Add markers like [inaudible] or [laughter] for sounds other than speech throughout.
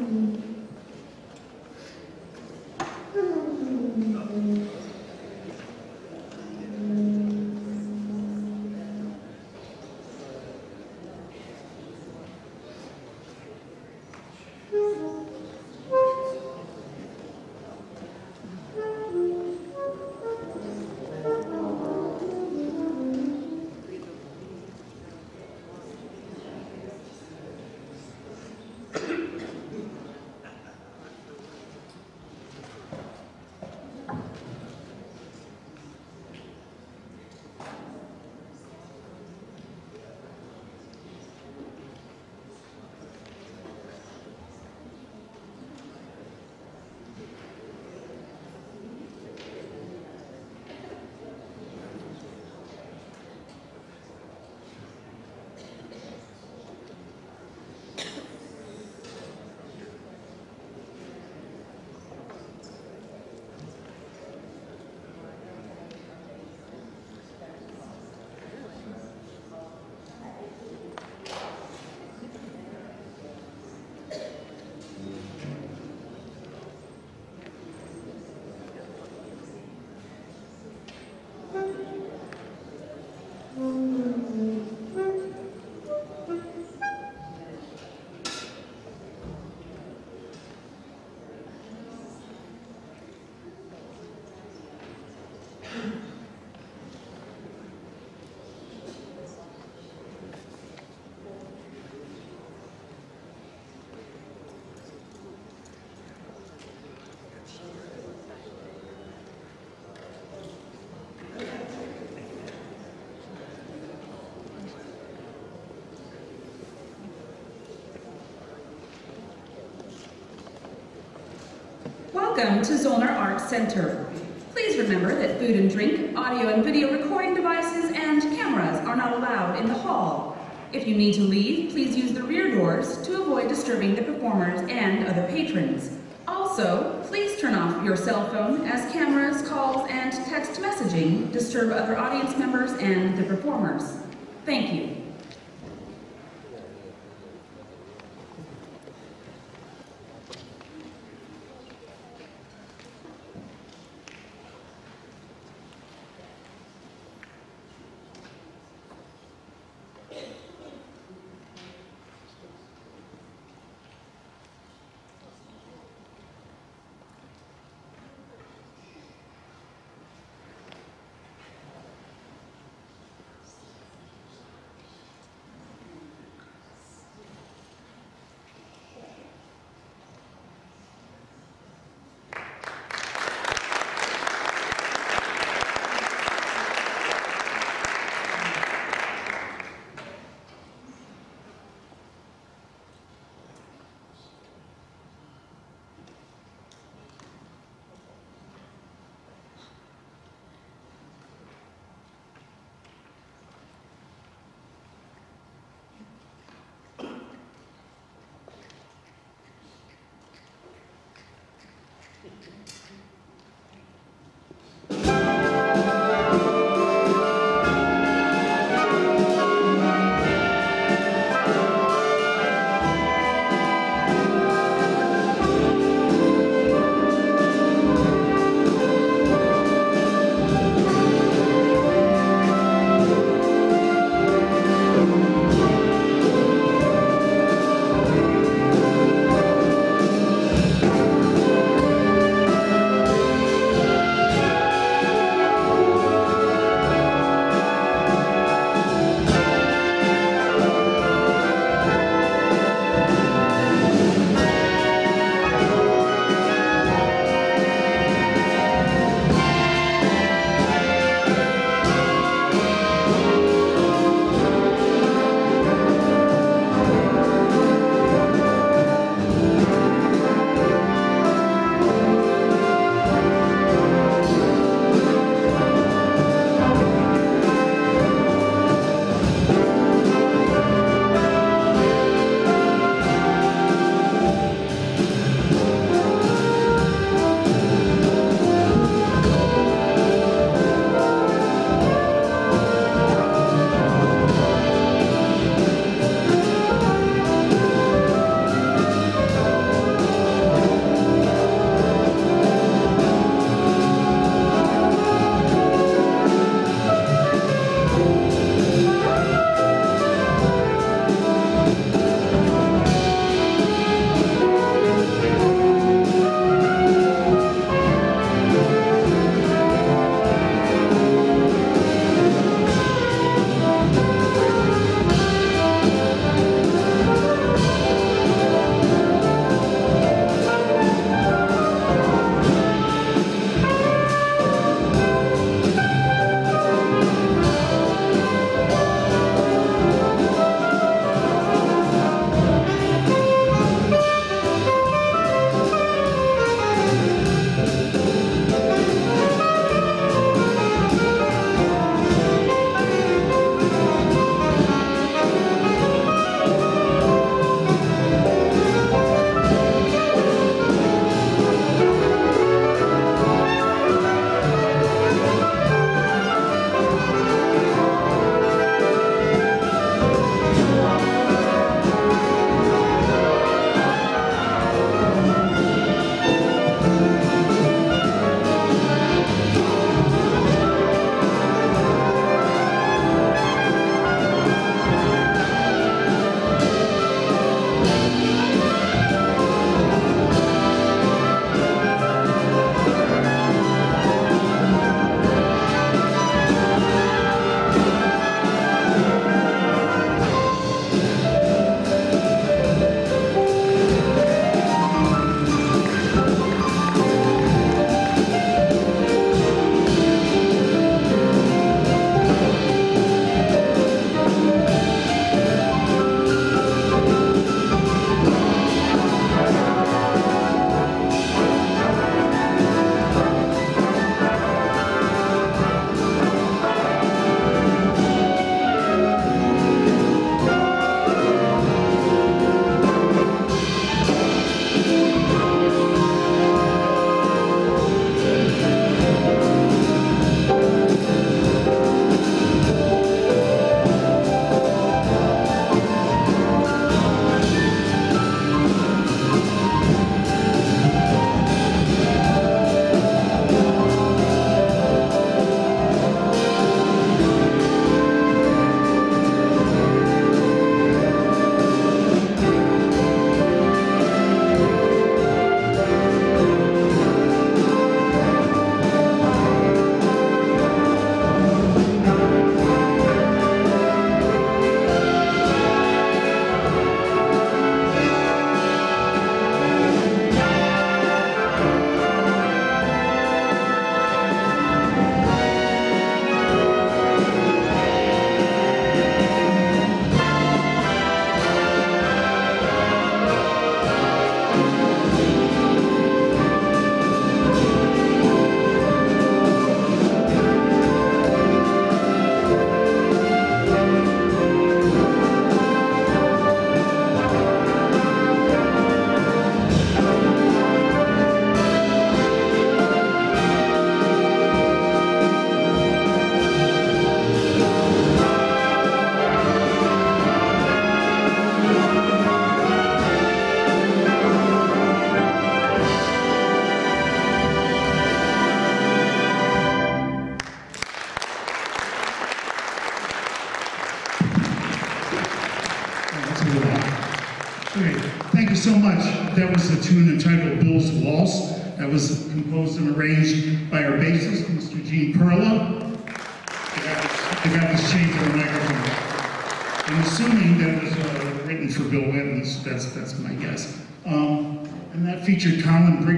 Amém. Welcome to Zollner Arts Center. Please remember that food and drink, audio and video recording devices, and cameras are not allowed in the hall. If you need to leave, please use the rear doors to avoid disturbing the performers and other patrons. Also, please turn off your cell phone as cameras, calls, and text messaging disturb other audience members and the performers. Thank you.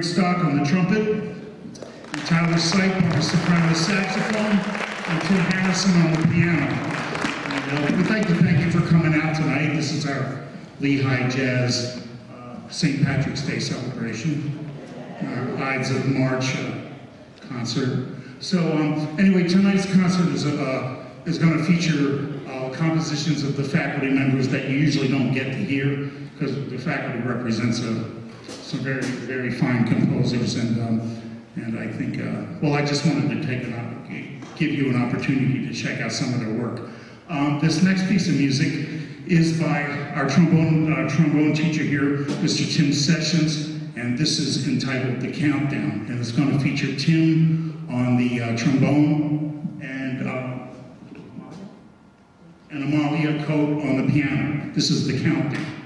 Brigstock on the trumpet, Tyler Sipe on the soprano saxophone, and Tim Harrison on the piano. And, uh, we'd like to thank you for coming out tonight. This is our Lehigh Jazz uh, St. Patrick's Day celebration, our Ides of March uh, concert. So um, anyway, tonight's concert is, uh, is going to feature uh, compositions of the faculty members that you usually don't get to hear because the faculty represents a, some very, very fine composers and, um, and I think, uh, well, I just wanted to take an give you an opportunity to check out some of their work. Um, this next piece of music is by our trombone, uh, trombone teacher here, Mr. Tim Sessions, and this is entitled The Countdown, and it's going to feature Tim on the uh, trombone and uh, and Amalia Coate on the piano. This is The Countdown.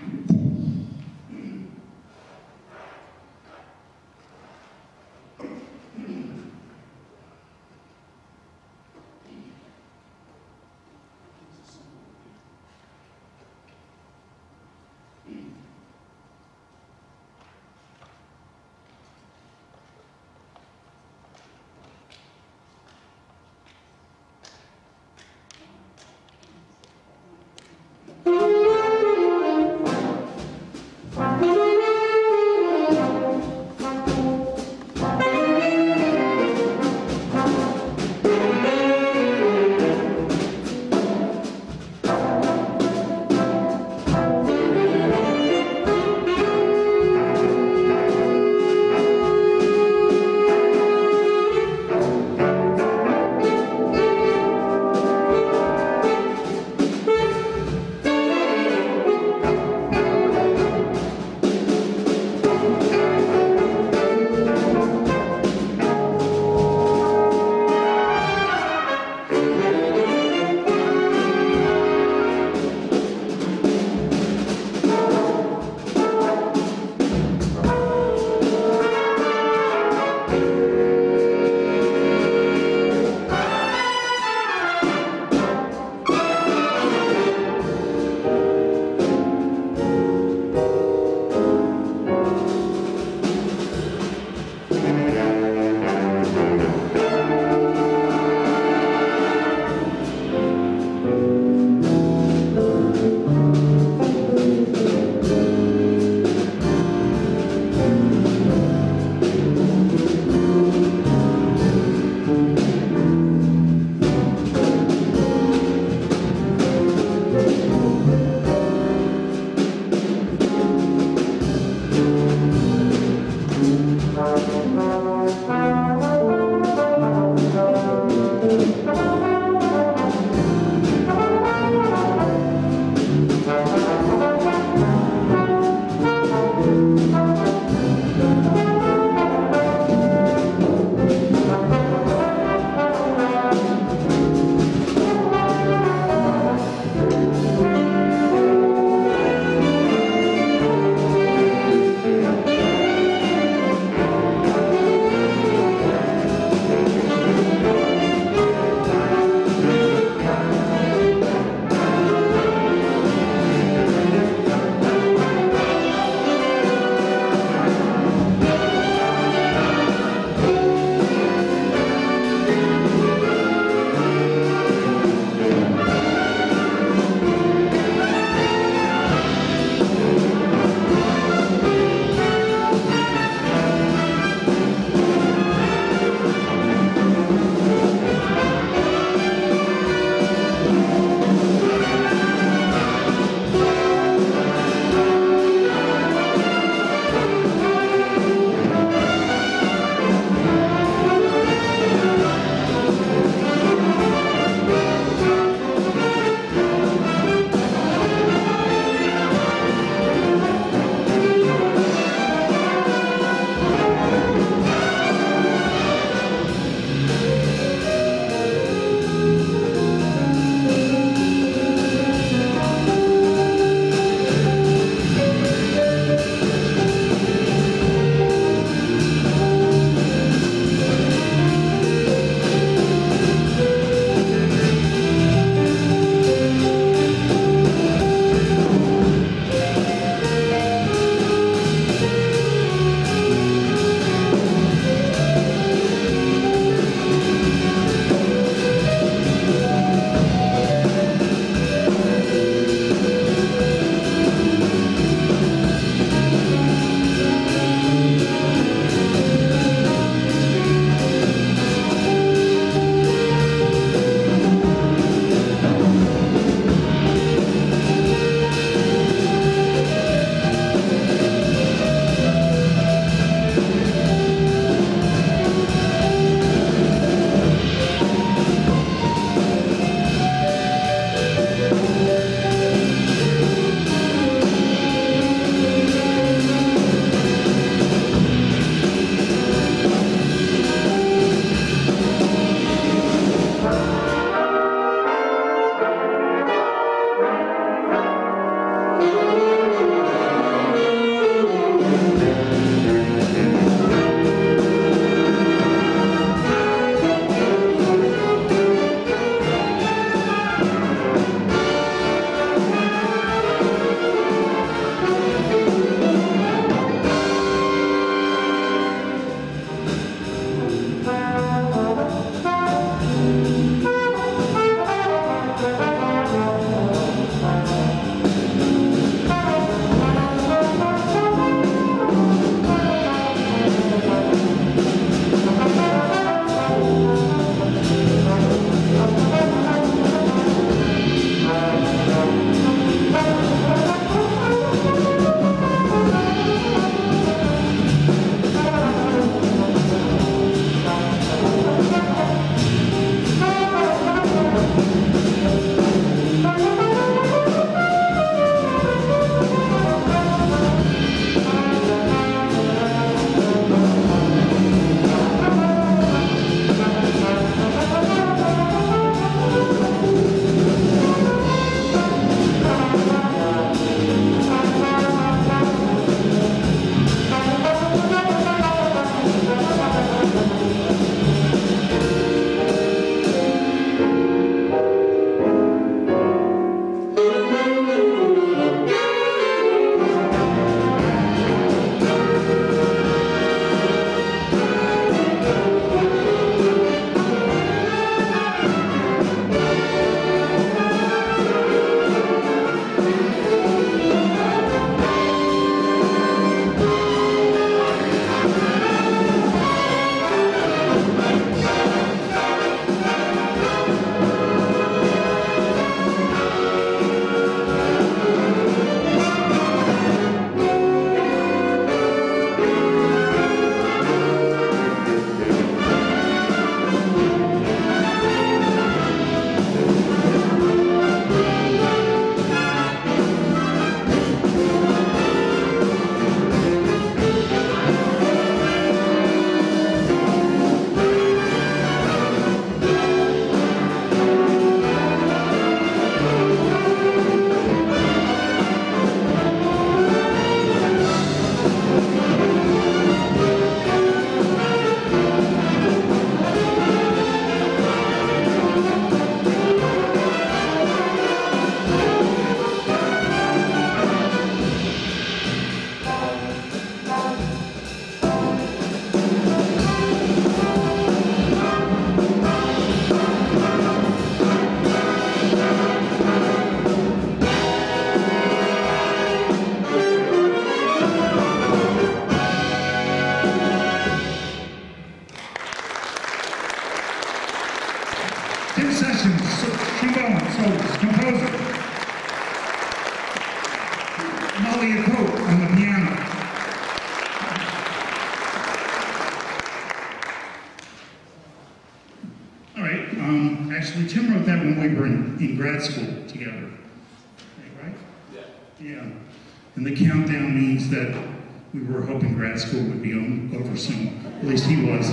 Over. At least he was.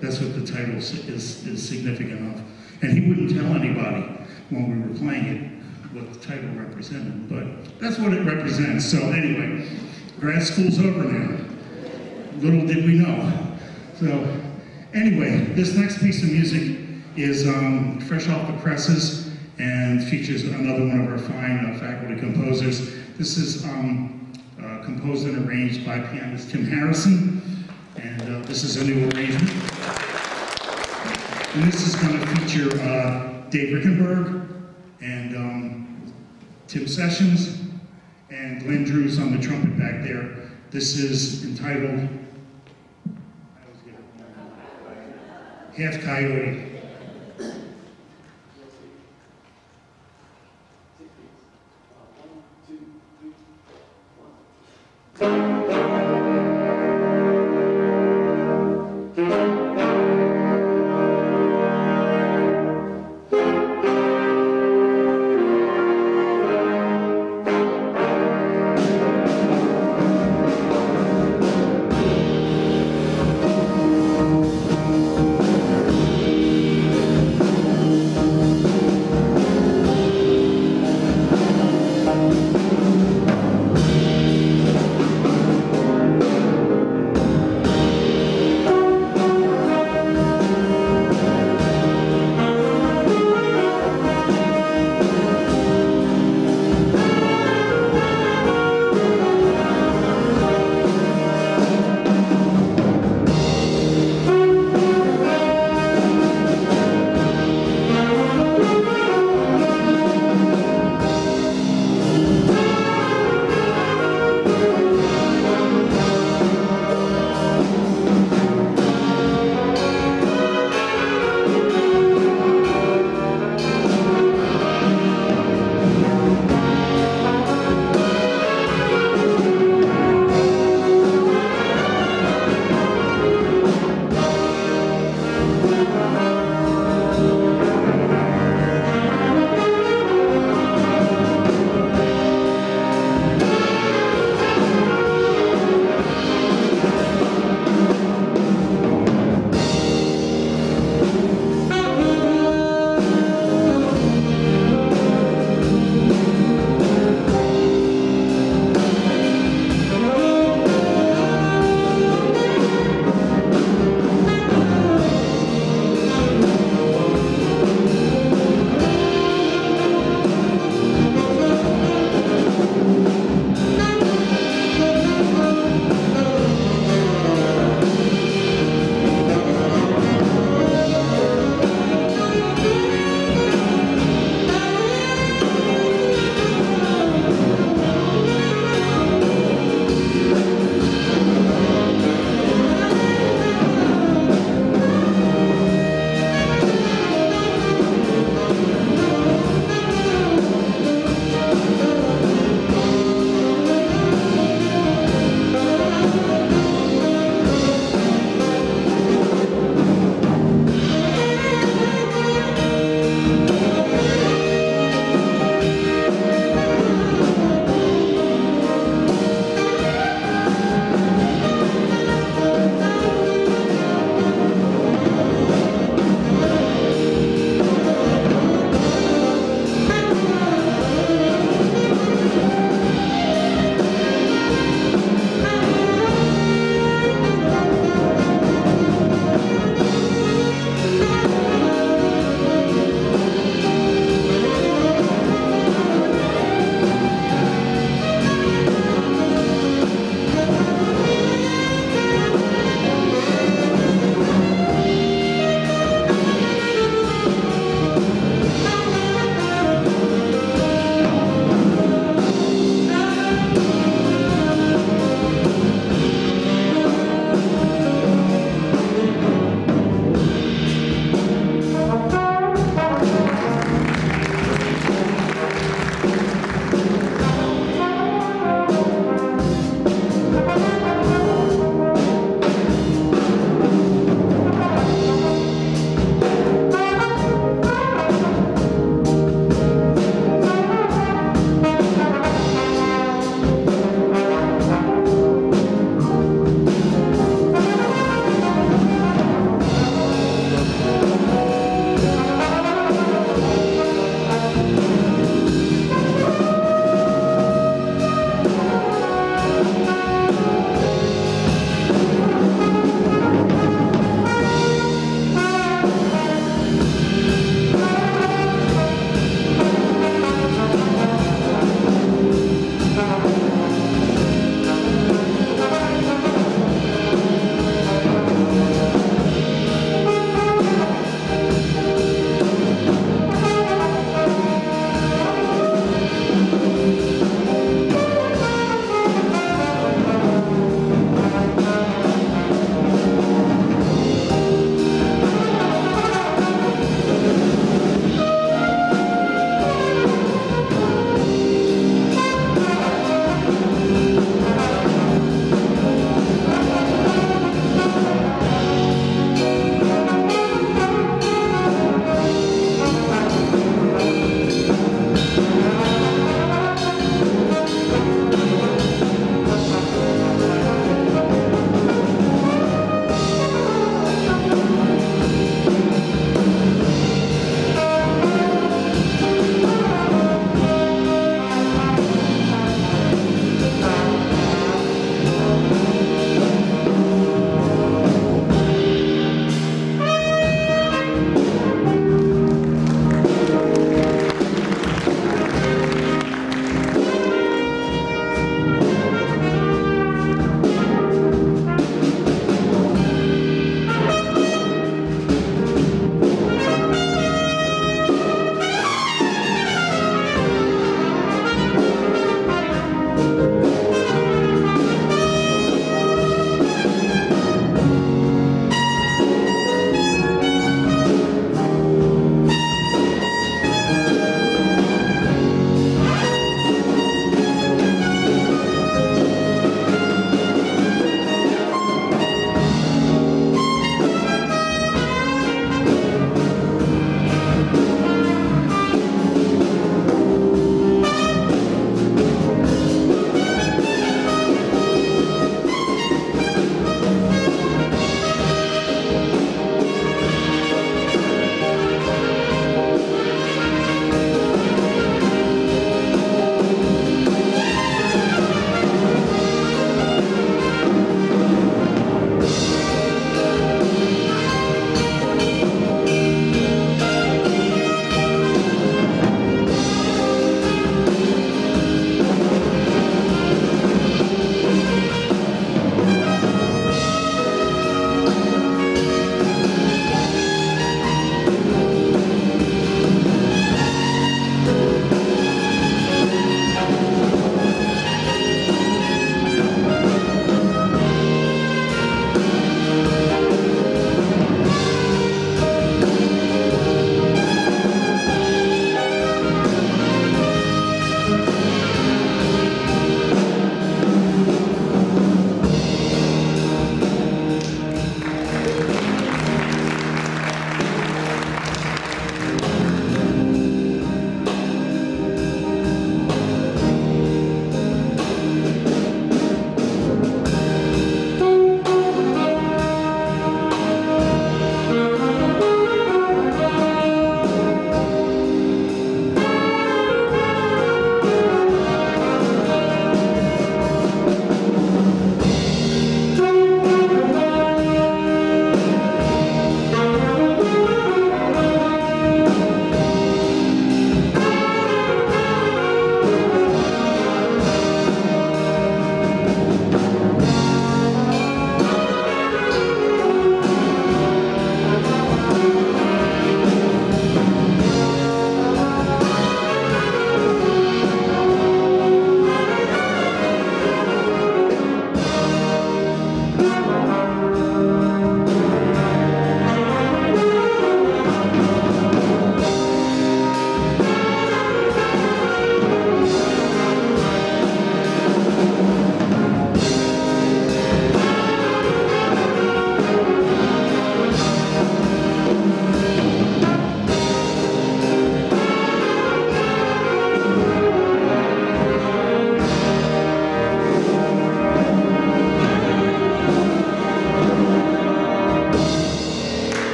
That's what the title is, is significant of. And he wouldn't tell anybody when we were playing it what the title represented, but that's what it represents. So anyway, grad school's over now. Little did we know. So anyway, this next piece of music is um, fresh off the presses and features another one of our fine uh, faculty composers. This is um, uh, composed and arranged by pianist Tim Harrison, and uh, this is a new arrangement. And this is going to feature uh, Dave Riekenberg and um, Tim Sessions and Glenn Drewes on the trumpet back there. This is entitled Half Coyote.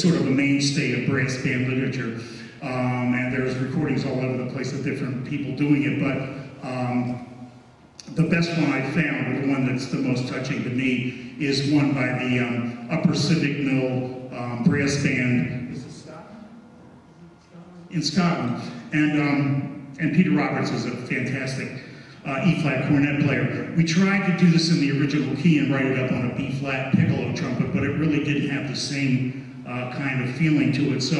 Sort of a mainstay of brass band literature. Um, and there's recordings all over the place of different people doing it. But um, the best one I found, or the one that's the most touching to me, is one by the um, Upper Civic Mill um, Brass Band. In Scotland. And, um, and Peter Roberts is a fantastic uh, E-flat cornet player. We tried to do this in the original key and write it up on a B-flat piccolo trumpet, but it really didn't have the same uh, kind of feeling to it. So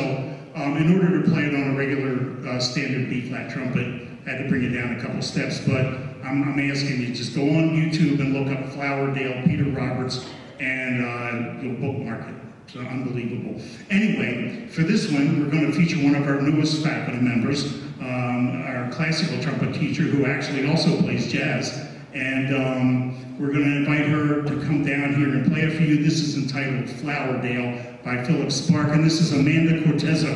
um, in order to play it on a regular uh, standard B-flat trumpet, I had to bring it down a couple steps, but I'm, I'm, asking you, just go on YouTube and look up Flowerdale, Peter Roberts, and uh, you'll bookmark it. It's unbelievable. Anyway, for this one, we're going to feature one of our newest faculty members, um, our classical trumpet teacher, who actually also plays jazz. And um, we're going to invite her to come down here and play it for you. This is entitled Flowerdale by Philip Sparke, and this is Amanda Corteza.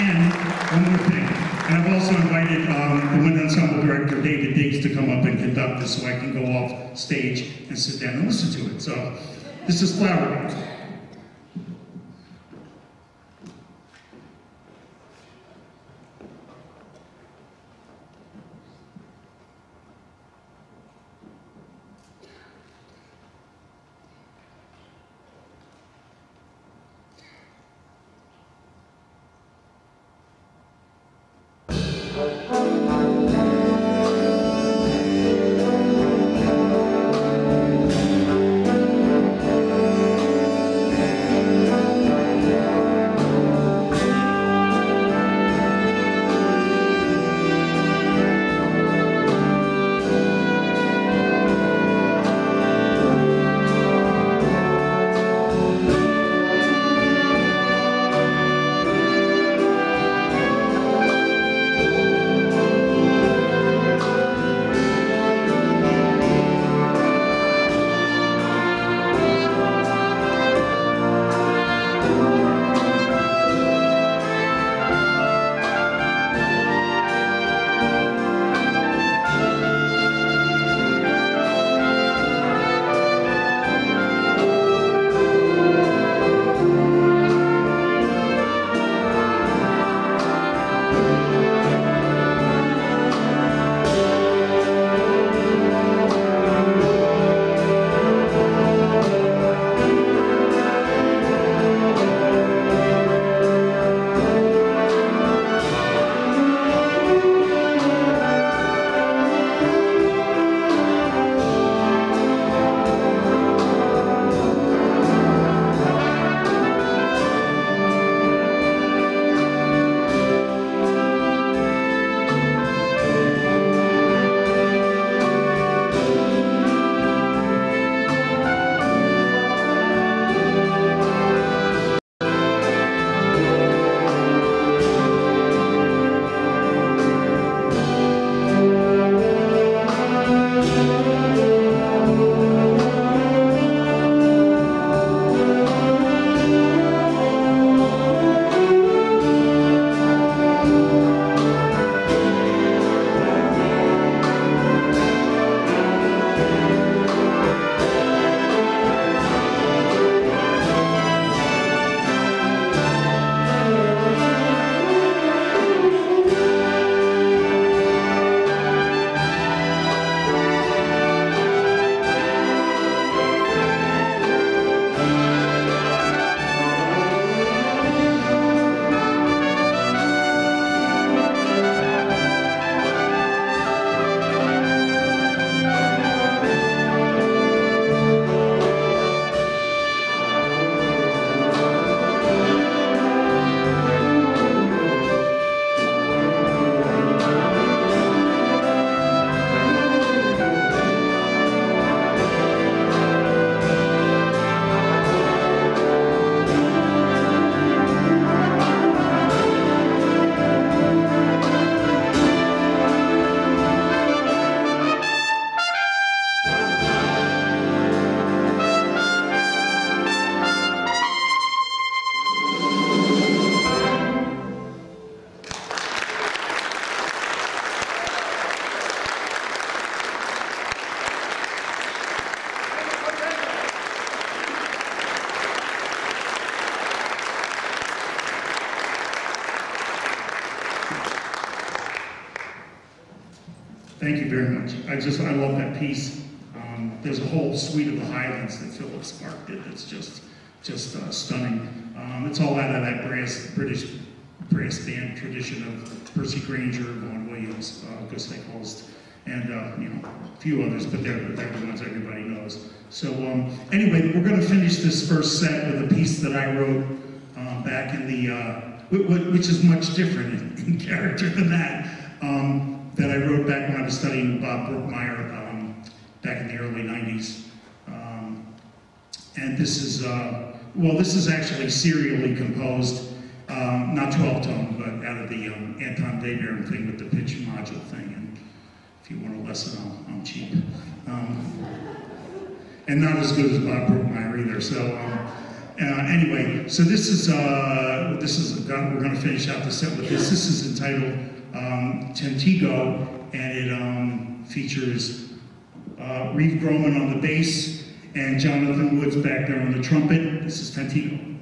And one more thing. And I've also invited um, the wind ensemble director, David Diggs, to come up and conduct this so I can go off stage and sit down and listen to it. So this is Flower. I just, I love that piece. Um, there's a whole suite of the Highlands that Philip Sparke did that's just, just uh, stunning. Um, it's all out of that brass, British brass band tradition of Percy Grainger, Vaughan Williams, uh, Gustav Holst, and uh, you know a few others, but they're, they're the ones everybody knows. So um, anyway, we're going to finish this first set with a piece that I wrote um, back in the, uh, wh- wh- which is much different in, in character than that, um, that I wrote back when I was studying Bob Brookmeyer um, back in the early 90s. Um, and this is, uh, well, this is actually serially composed, um, not 12 tone, but out of the um, Anton Daybaron thing with the pitch module thing. And if you want a lesson, I'll, I'm cheap. Um, and not as good as Bob Brookmeyer either. So um, uh, anyway, so this is uh, this is we're going to finish out the set with this. This is entitled um, Tentigo, and it um, features uh, Reeve Groman on the bass and Jonathan Woods back there on the trumpet. This is Tentigo.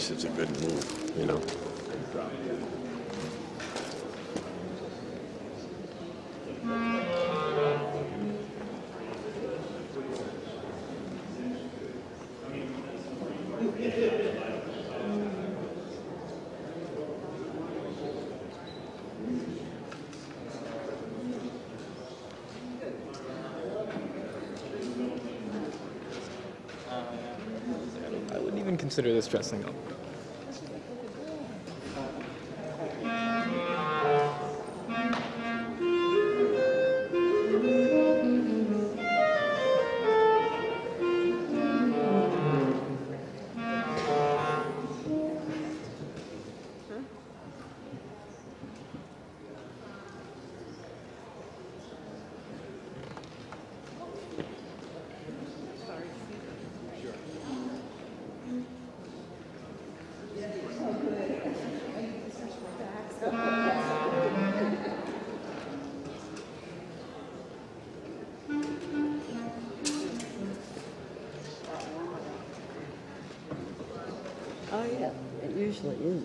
This is a good move, you know. consider this dressing up. Oh, yeah, it usually is.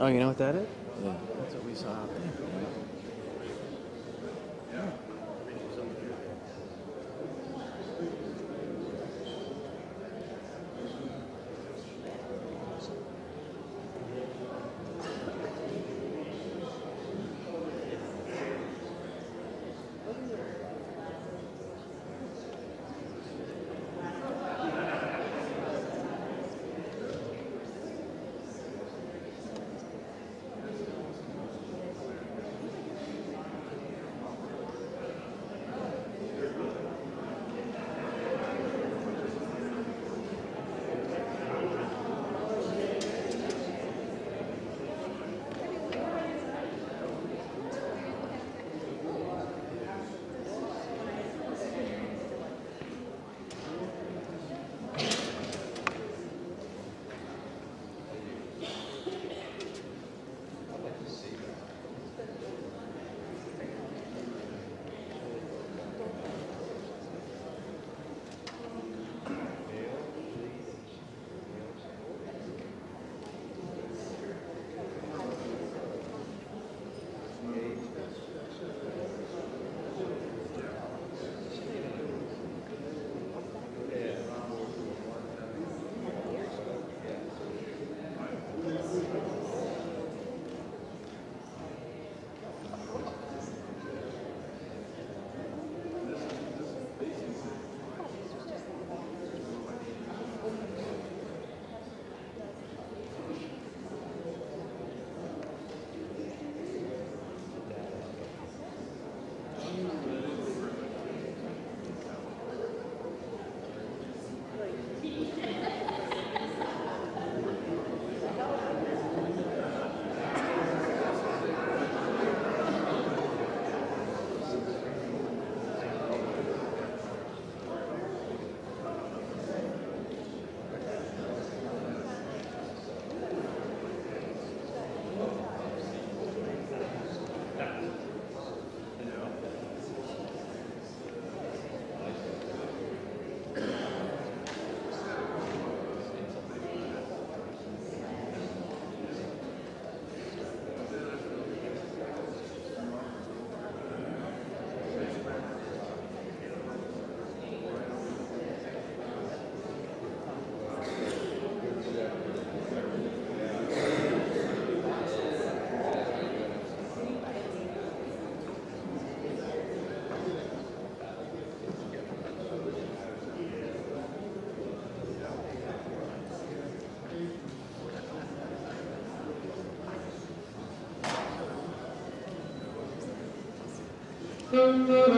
Oh, you know what that is? Thank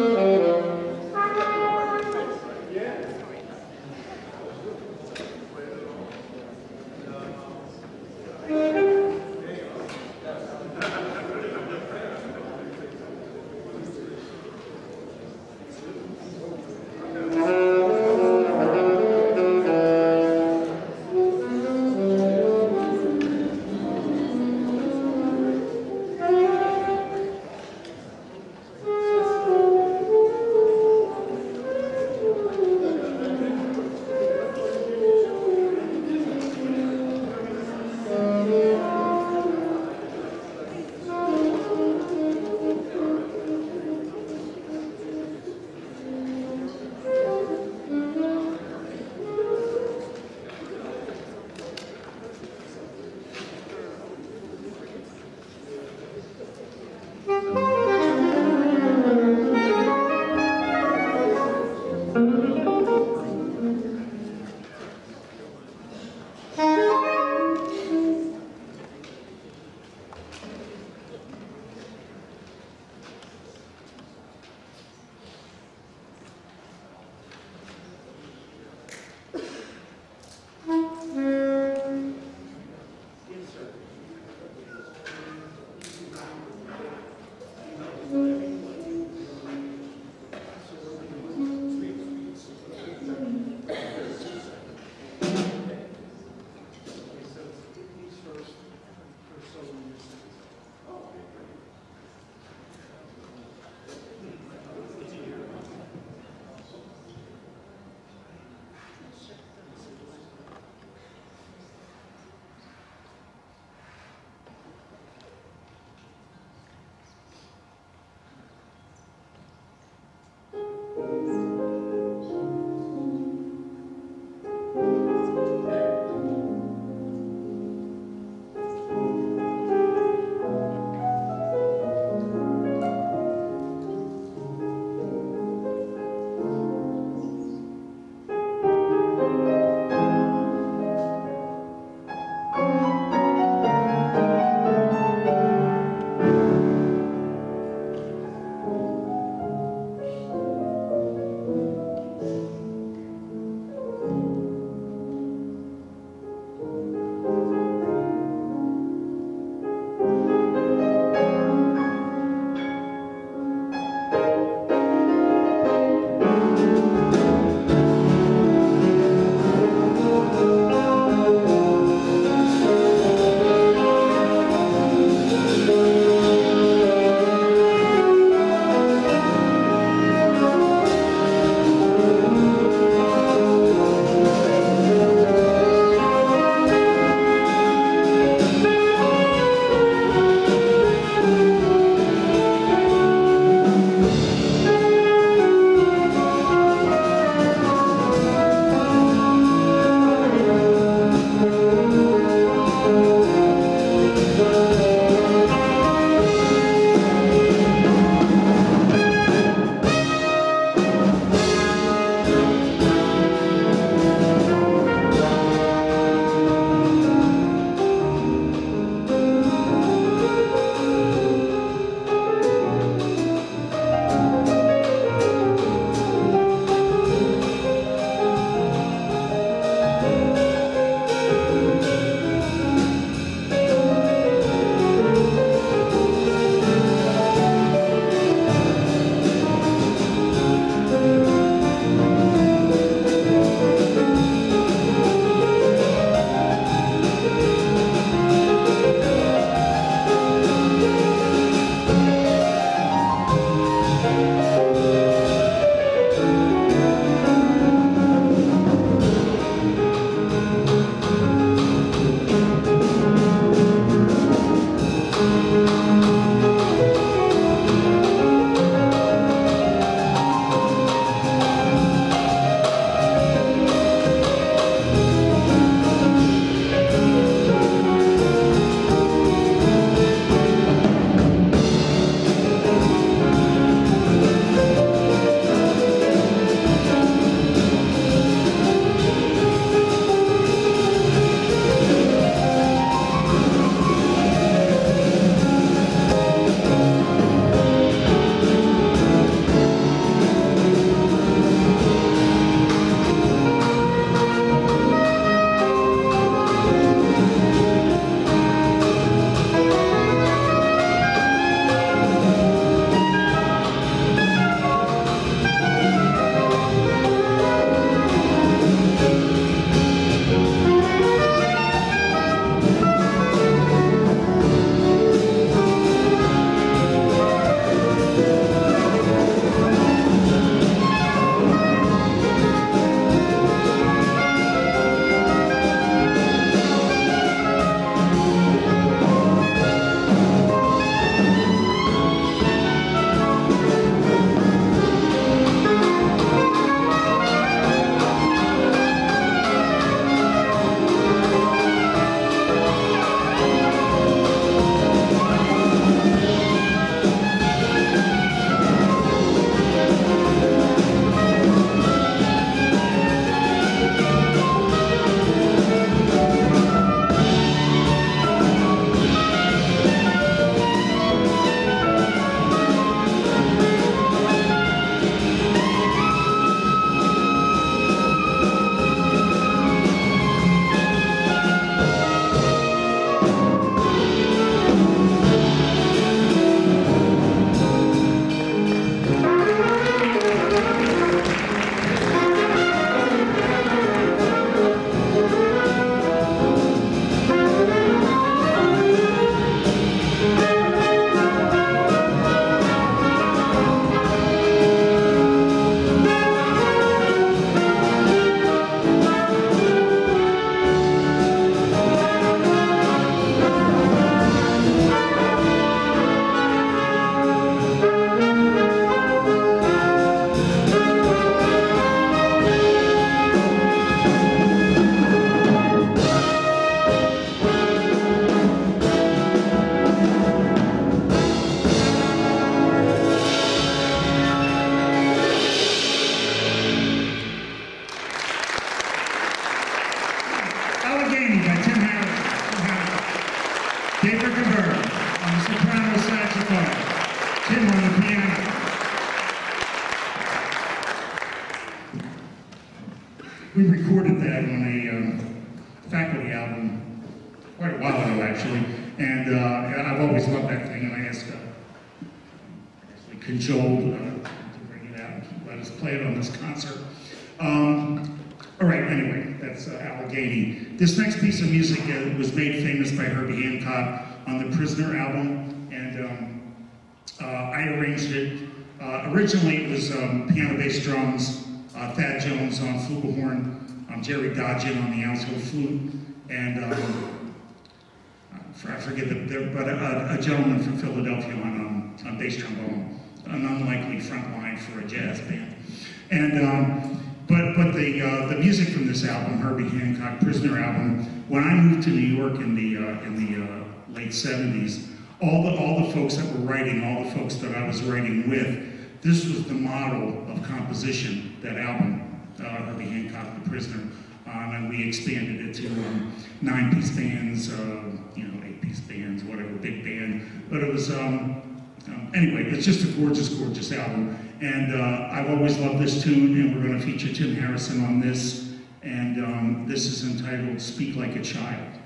Jerry Dodgion on the alto flute, and um, I forget the, but a, a, gentleman from Philadelphia on, um, on bass trombone, an unlikely front line for a jazz band. And um, but but the uh, the music from this album, Herbie Hancock Prisoner album, when I moved to New York in the uh, in the uh, late '70s, all the all the folks that were writing, all the folks that I was writing with, this was the model of composition. That album, uh, Herbie Hancock, The Prisoner, um, and we expanded it to um, nine-piece bands, uh, you know, eight-piece bands, whatever, big band. But it was. Um, um, anyway, it's just a gorgeous, gorgeous album. And uh, I've always loved this tune, and we're going to feature Tim Harrison on this. And um, this is entitled Speak Like a Child.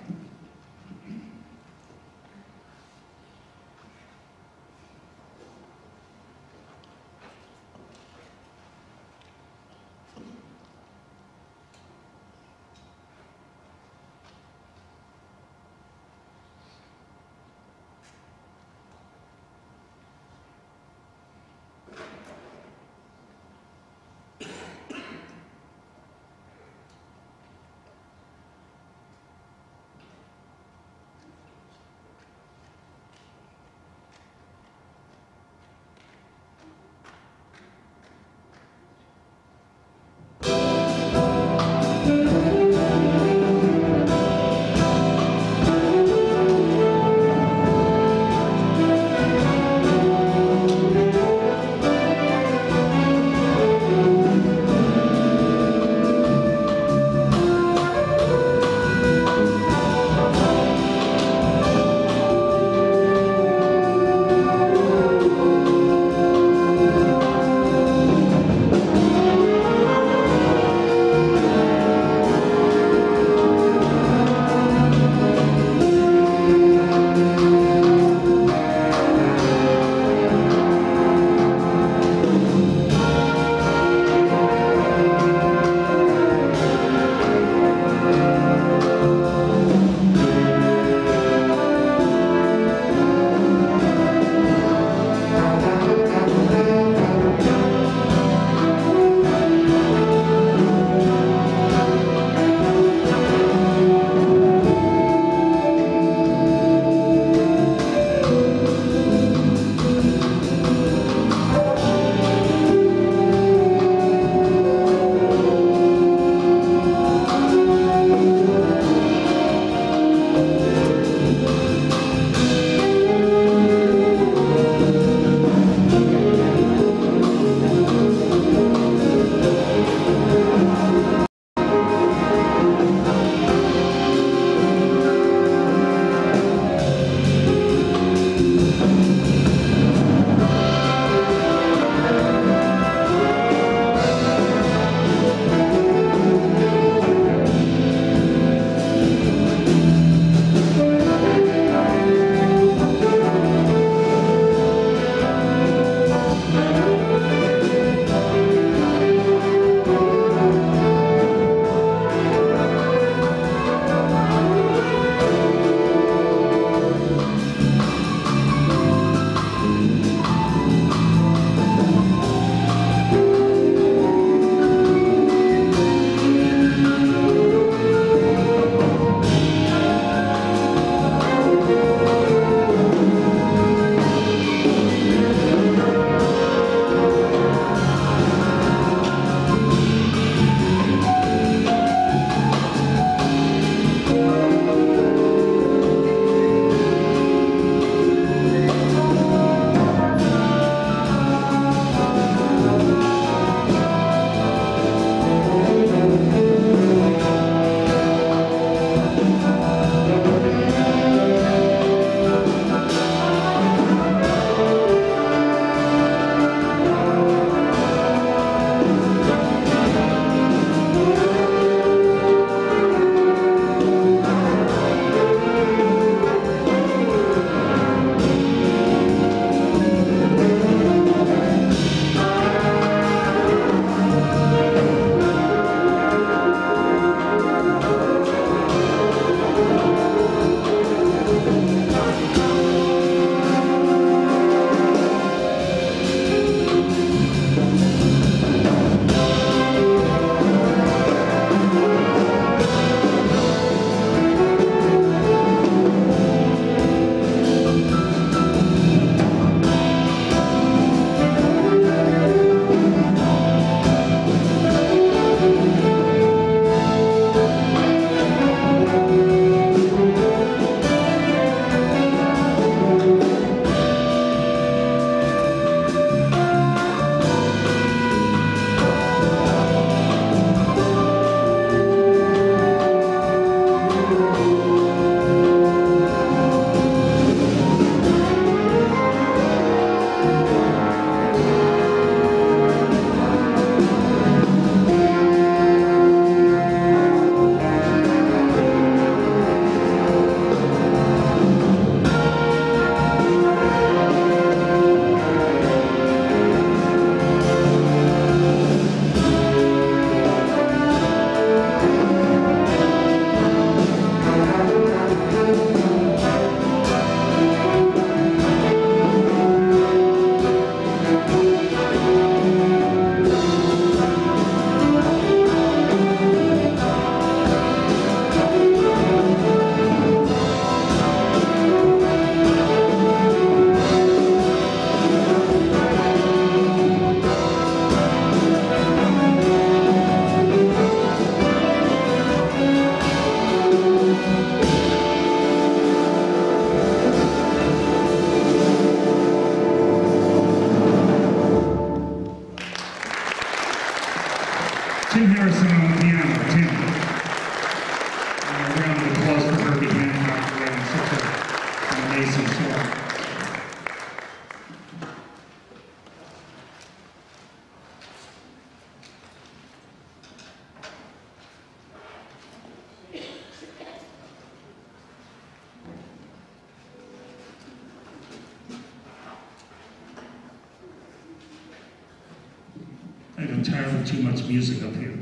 Music up here.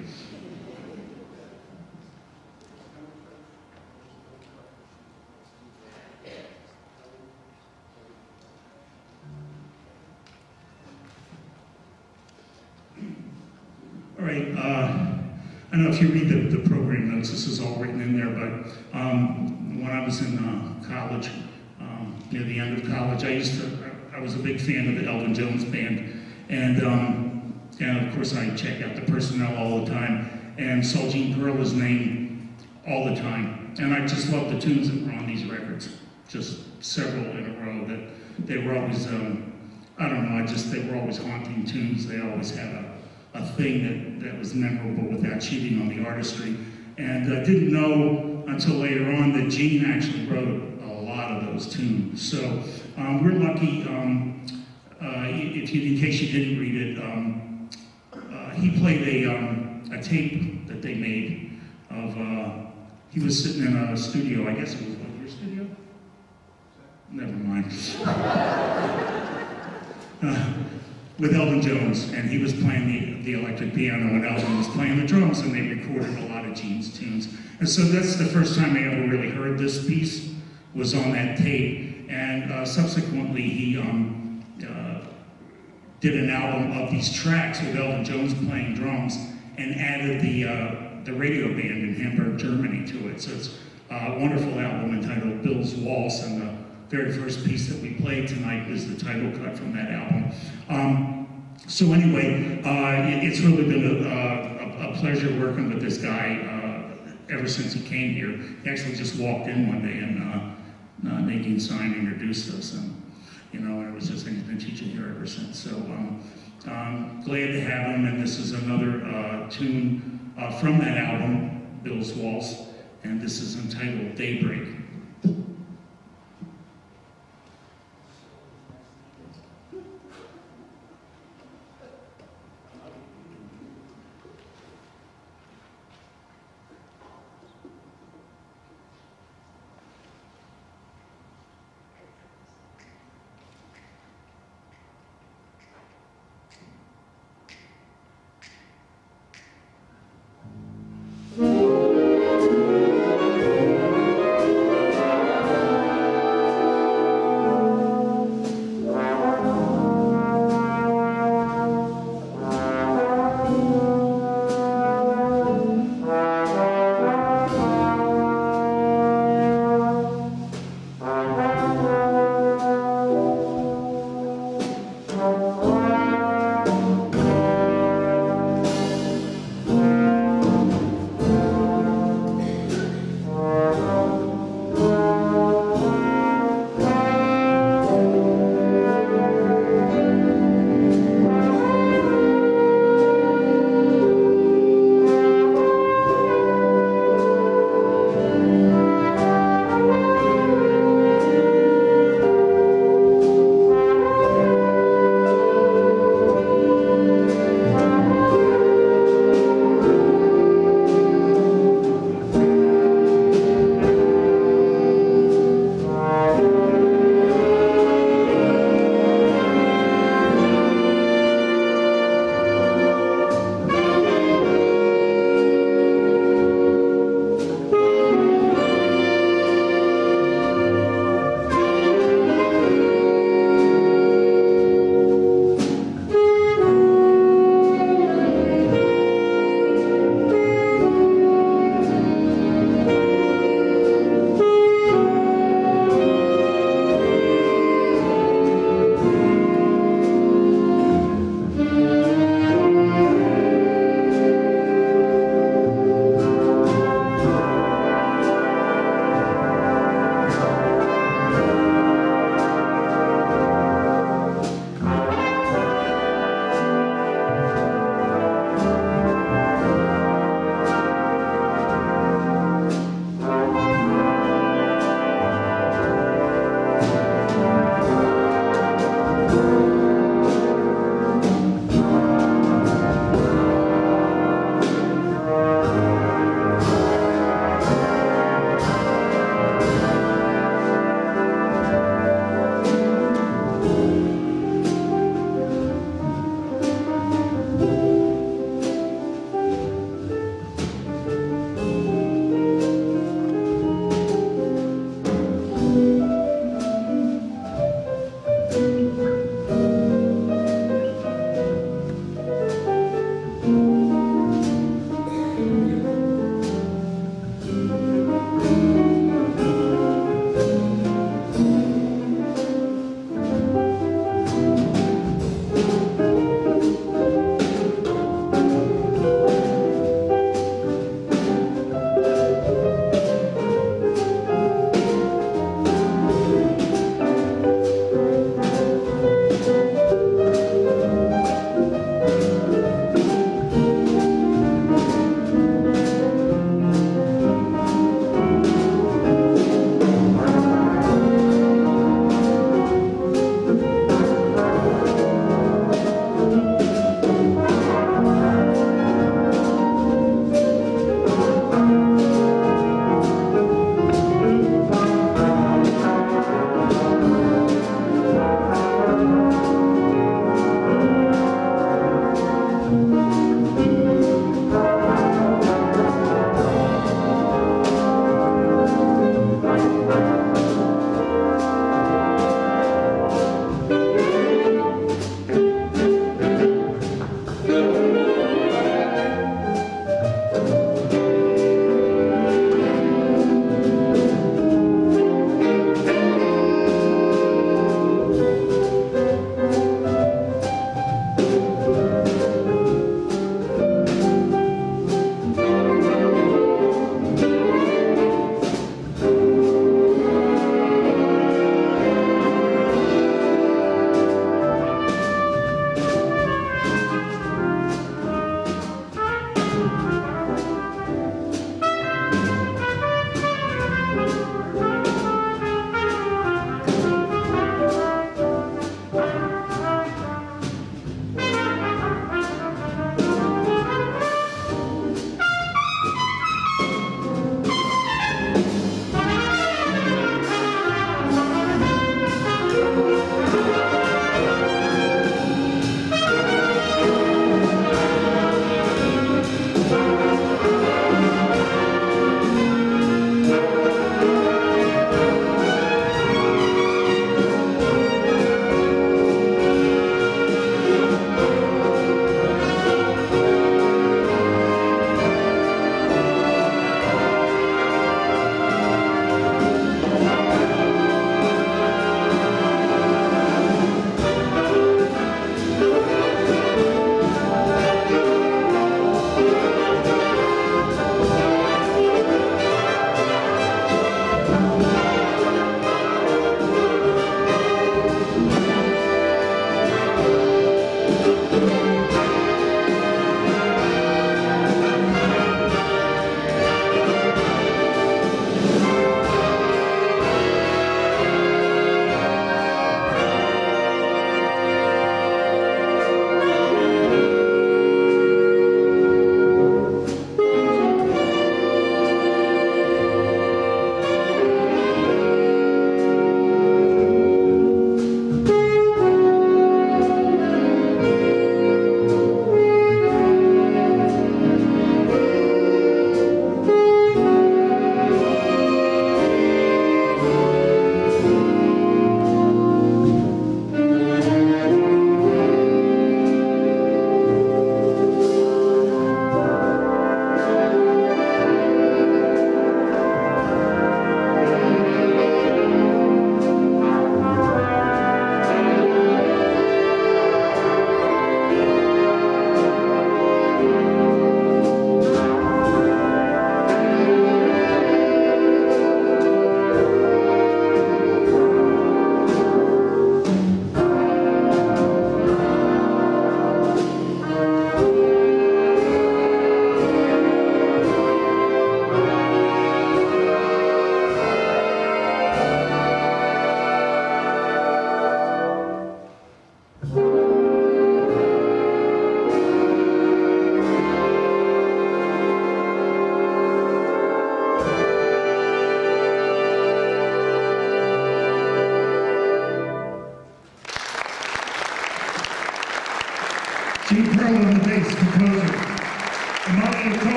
All right, uh, I don't know if you read the, the program notes, this is all written in there, but um, when I was in uh, college, um, near the end of college, I used to, I was a big fan of the Elvin Jones Band, and, um, and of course I check out the personnel all the time, and saw Gene Perla's name all the time, and I just loved the tunes that were on these records, just several in a row, that they were always, um, I don't know, I just, they were always haunting tunes, they always had a, a thing that, that was memorable without cheating on the artistry. And I didn't know until later on that Gene actually wrote a lot of those tunes. So um, we're lucky, um, uh, if you, in case you didn't read it, um, uh, he played a, um, a tape that they made of, uh, he was sitting in a studio, I guess it was what, your studio? Never mind. [laughs] Uh, with Elvin Jones, and he was playing the, the electric piano, and Elvin was playing the drums, and they recorded a lot of Gene's tunes. And so that's the first time I ever really heard this piece, was on that tape. And uh, subsequently, he um, uh, did an album of these tracks with Elvin Jones playing drums, and added the, uh, the radio band in Hamburg, Germany to it. So it's a wonderful album entitled Bill's Waltz, and the very first piece that we played tonight is the title cut from that album. Um, so anyway, uh, it, it's really been a, a, a, pleasure working with this guy uh, ever since he came here. He actually just walked in one day and uh, uh Nadine Stein introduced us. And, you know, it was just, he's been teaching here ever since. So um, um, glad to have him. And this is another uh, tune uh, from that album, Bill's Waltz. And this is entitled Daybreak.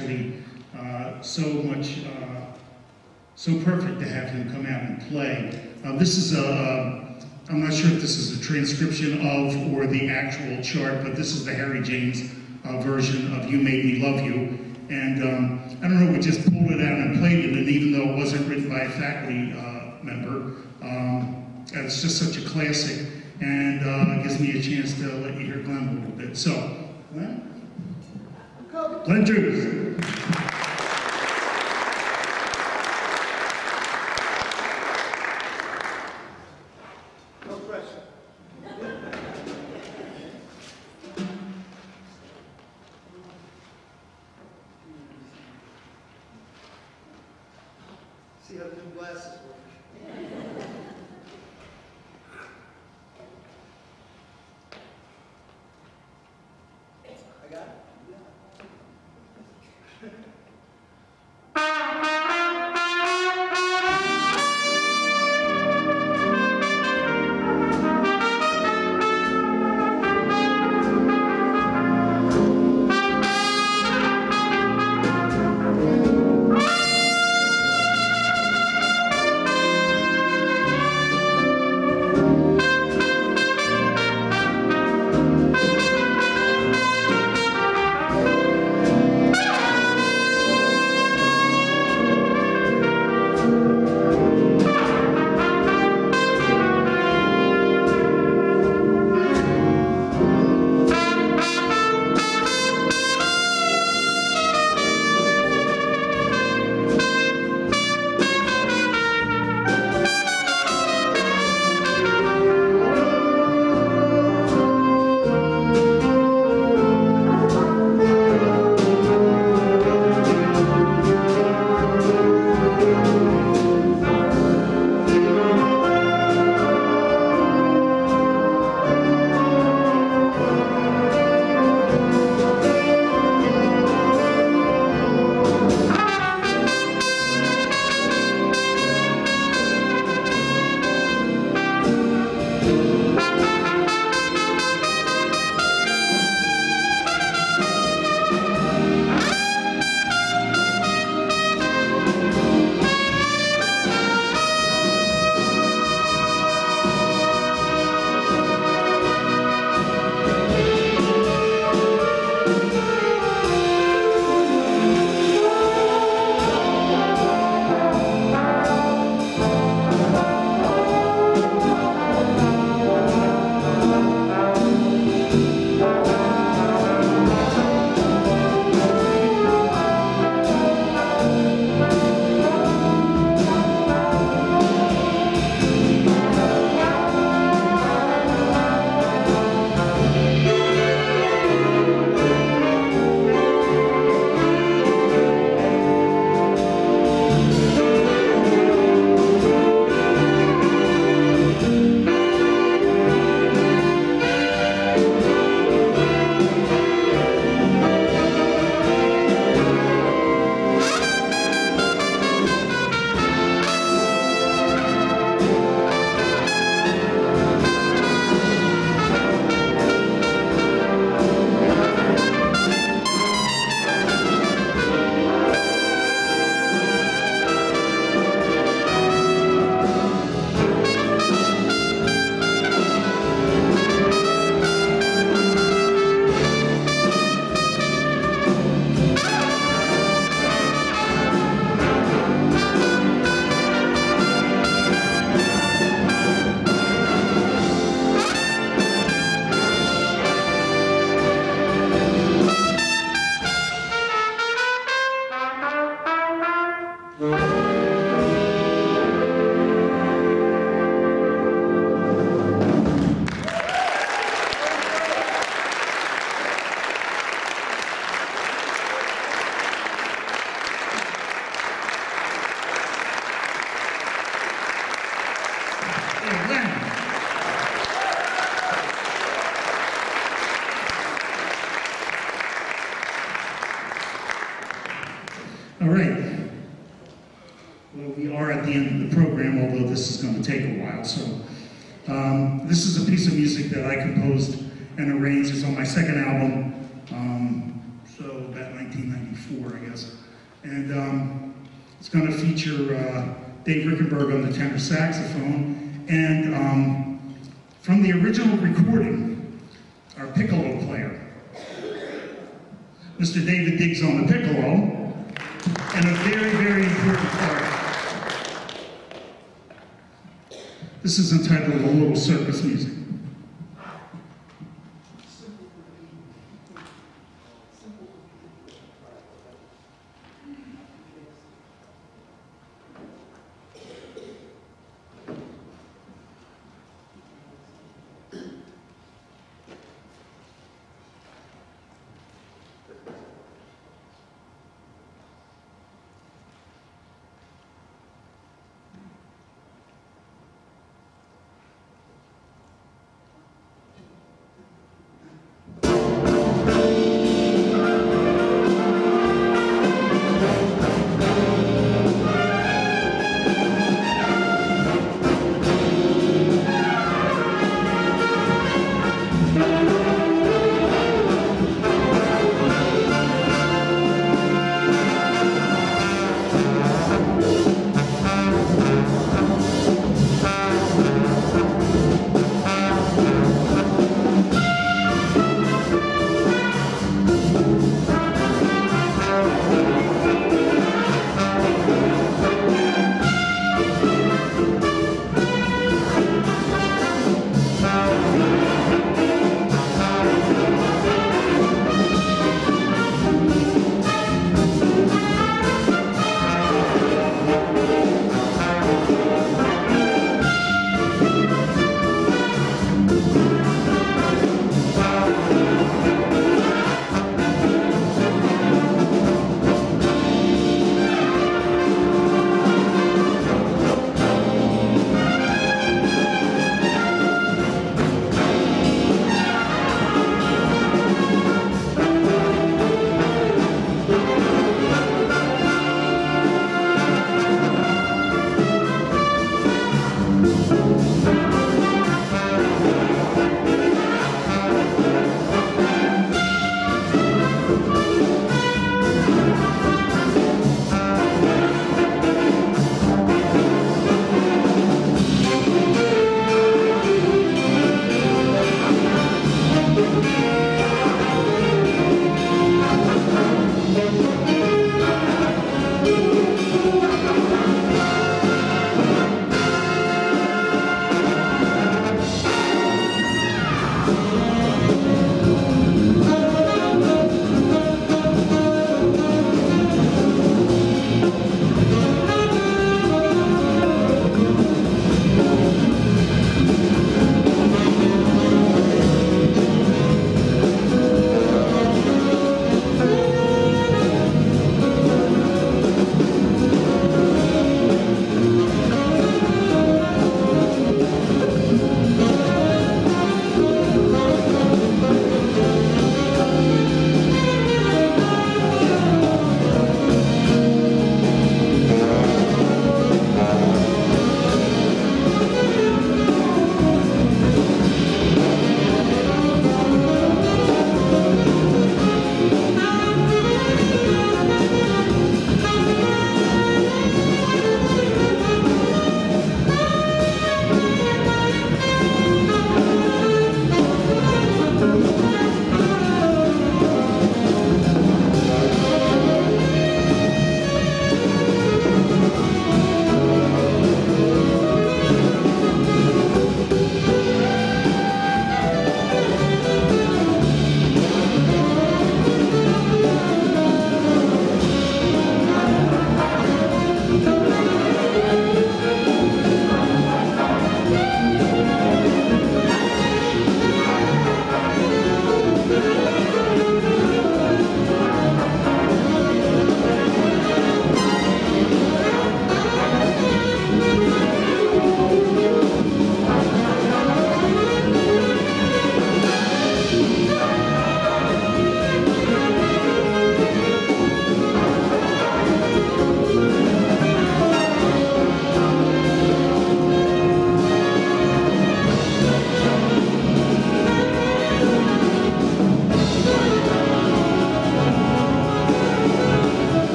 Actually uh, so much uh, so perfect to have him come out and play. Uh, this is a I'm not sure if this is a transcription of or the actual chart, but this is the Harry James uh, version of You Made Me Love You. And um, I don't know, we just pulled it out and played it, and even though it wasn't written by a faculty uh, member, um, it's just such a classic, and uh, gives me a chance to let you hear Glenn a little bit. So, Glenn? Glenn Drewes.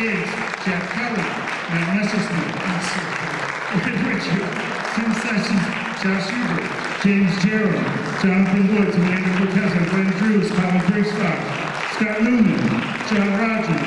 Gates, Jack Kelly, Matt Messerschmidt, Ed Richard, Tim Sessions, Josh Hubert, James Gerald, Jonathan Woods, Amanda Cortez, Glenn Drewes, Colin Brigstock, Scott Newman, John Rogers,